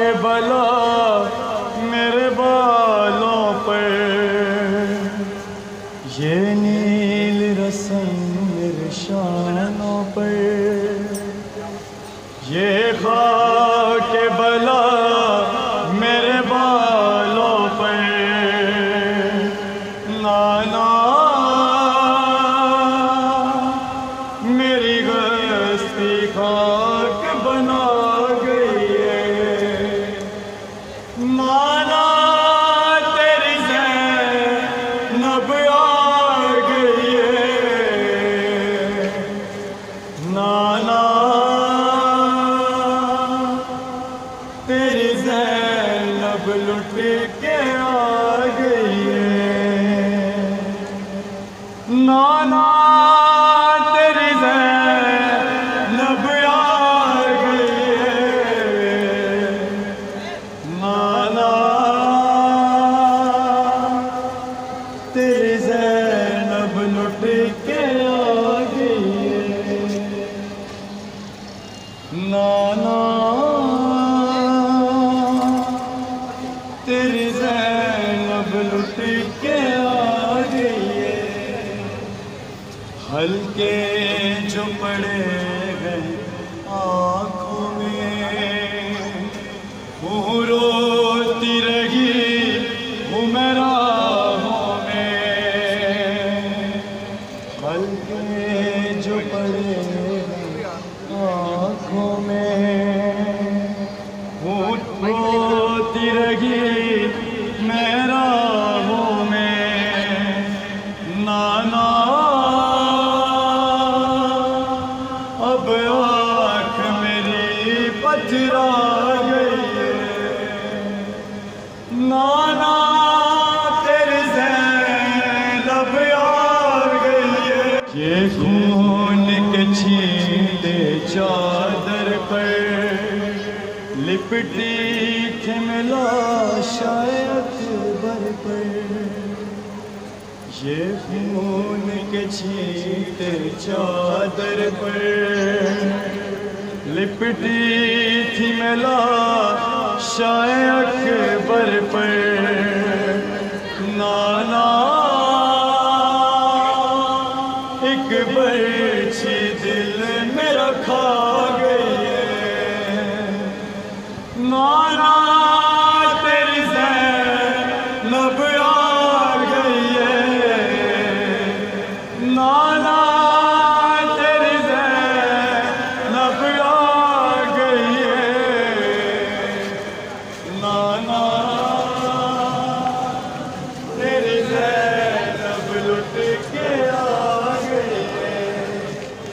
के बला मेरे बालों पर ये नील रसन मेरे शानों लुट के आ गई है नाना तेरी नब आ गई है। नाना हल्के जो पड़े हैं आँखों में। रोती रही हूँ मैं। हल्के जो पड़े आँखों में। रोती रही मैं नाना तेरी आ गई। ये खून के छींटे चादर पर लिपटी मिला शायद बर पर ये खून के छींटे चादर पर लिपटी थी मेला शायद अकबर पर नाना एक बर्छी दिल में खा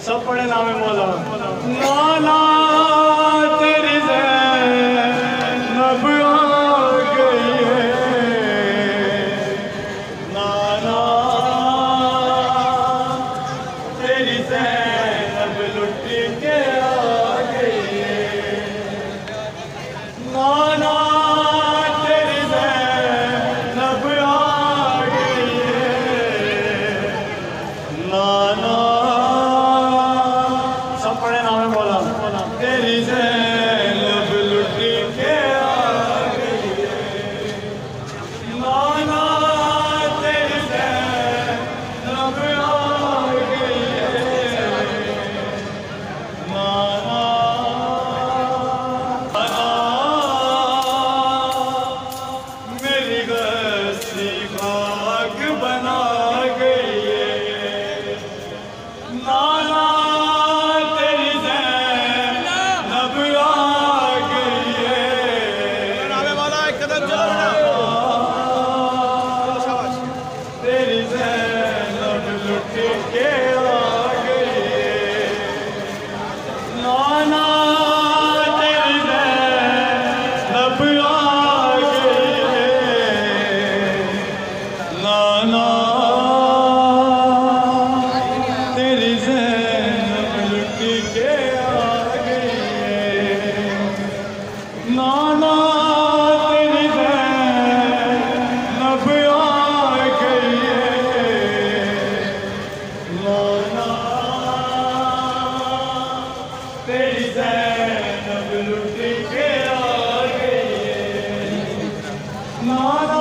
सब पढ़े नाम मौला। नाना तेरी जैनब आ गई है। नाना, तेरी के आ गई नाना लुट Father.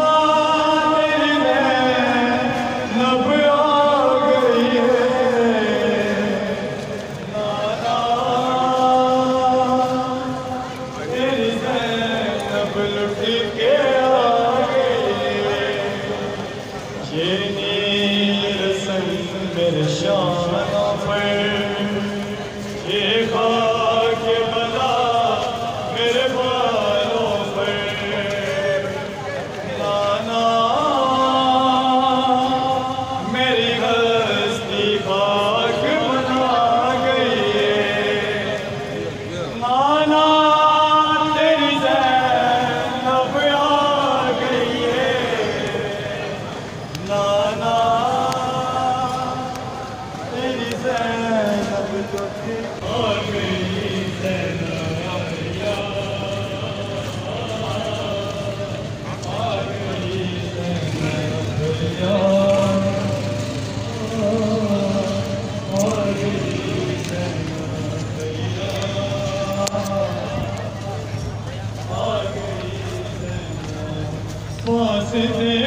size